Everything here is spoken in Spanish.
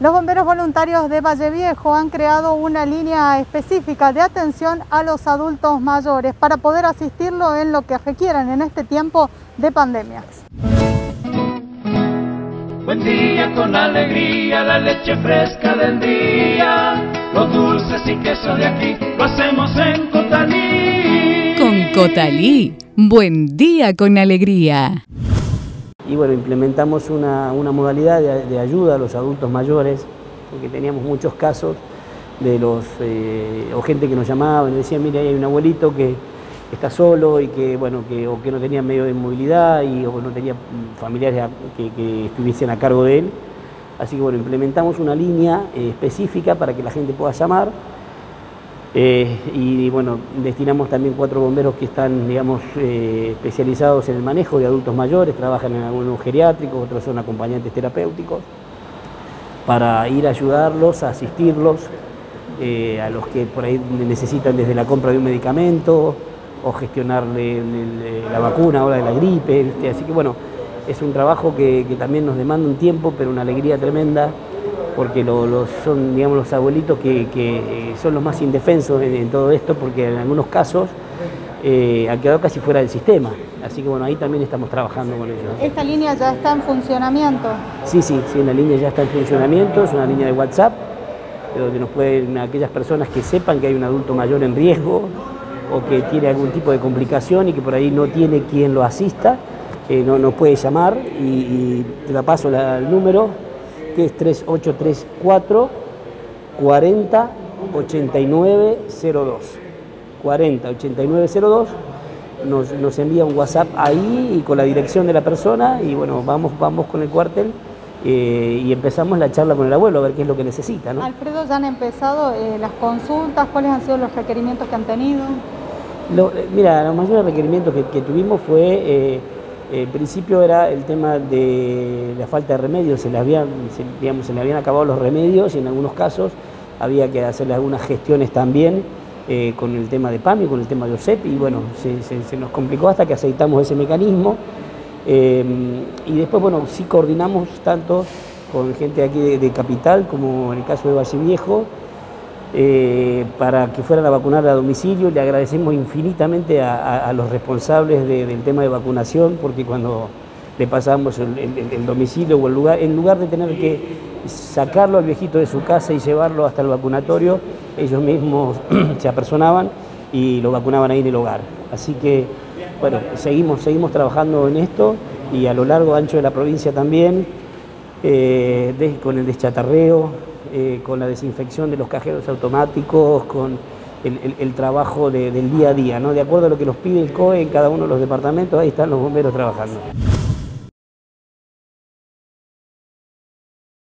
Los bomberos voluntarios de Valle Viejo han creado una línea específica de atención a los adultos mayores para poder asistirlo en lo que requieran en este tiempo de pandemia. Buen día con alegría, la leche fresca del día, los dulces y queso de aquí, lo hacemos en Cotalí. Con Cotalí, buen día con alegría y bueno, implementamos una, modalidad de, ayuda a los adultos mayores, porque teníamos muchos casos de los, eh, o gente que nos llamaba y nos decía, mire, hay un abuelito que está solo y que, bueno, que, o que no tenía medio de movilidad y, o no tenía familiares que, estuviesen a cargo de él. Así que bueno, implementamos una línea eh, específica para que la gente pueda llamar eh, y bueno, destinamos también cuatro bomberos que están, digamos, eh, especializados en el manejo de adultos mayores, trabajan en algunos geriátricos, otros son acompañantes terapéuticos, para ir a ayudarlos, a asistirlos, eh, a los que por ahí necesitan desde la compra de un medicamento o gestionarle la vacuna ahora de la gripe, así que bueno, es un trabajo que también nos demanda un tiempo, pero una alegría tremenda porque los, son digamos, los abuelitos que, eh, son los más indefensos en, todo esto, porque en algunos casos eh, han quedado casi fuera del sistema. Así que bueno, ahí también estamos trabajando con ellos. ¿Esta línea ya está en funcionamiento? Sí, sí, sí, la línea ya está en funcionamiento, es una línea de WhatsApp, donde nos pueden, aquellas personas que sepan que hay un adulto mayor en riesgo o que tiene algún tipo de complicación y que por ahí no tiene quien lo asista, eh, no nos puede llamar y, te la paso el número que es 3834 40 8902. 40 8902. Nos, nos envía un WhatsApp ahí y con la dirección de la persona y bueno, vamos, vamos con el cuartel eh, y empezamos la charla con el abuelo a ver qué es lo que necesita. ¿no? Alfredo, ¿ya han empezado eh, las consultas? ¿Cuáles han sido los requerimientos que han tenido? Eh, mira, los mayores requerimientos que, que tuvimos fue en principio era el tema de la falta de remedios, se le habían, digamos, se le habían acabado los remedios y en algunos casos había que hacerle algunas gestiones también eh, con el tema de PAMI, con el tema de OSEP, y bueno, se, nos complicó hasta que aceitamos ese mecanismo. Eh, y después, bueno, sí coordinamos tanto con gente aquí de, Capital como en el caso de Valle Viejo, eh, para que fueran a vacunar a domicilio. Le agradecemos infinitamente a, los responsables del tema de vacunación, porque cuando le pasamos el, domicilio o el lugar, en lugar de tener que sacarlo al viejito de su casa y llevarlo hasta el vacunatorio, ellos mismos se apersonaban y lo vacunaban ahí en el hogar. Así que, bueno, seguimos, seguimos trabajando en esto y a lo largo, ancho de la provincia también, eh, con el deschatarreo, eh, con la desinfección de los cajeros automáticos, con el, trabajo del día a día, ¿no? De acuerdo a lo que nos pide el COE en cada uno de los departamentos, ahí están los bomberos trabajando.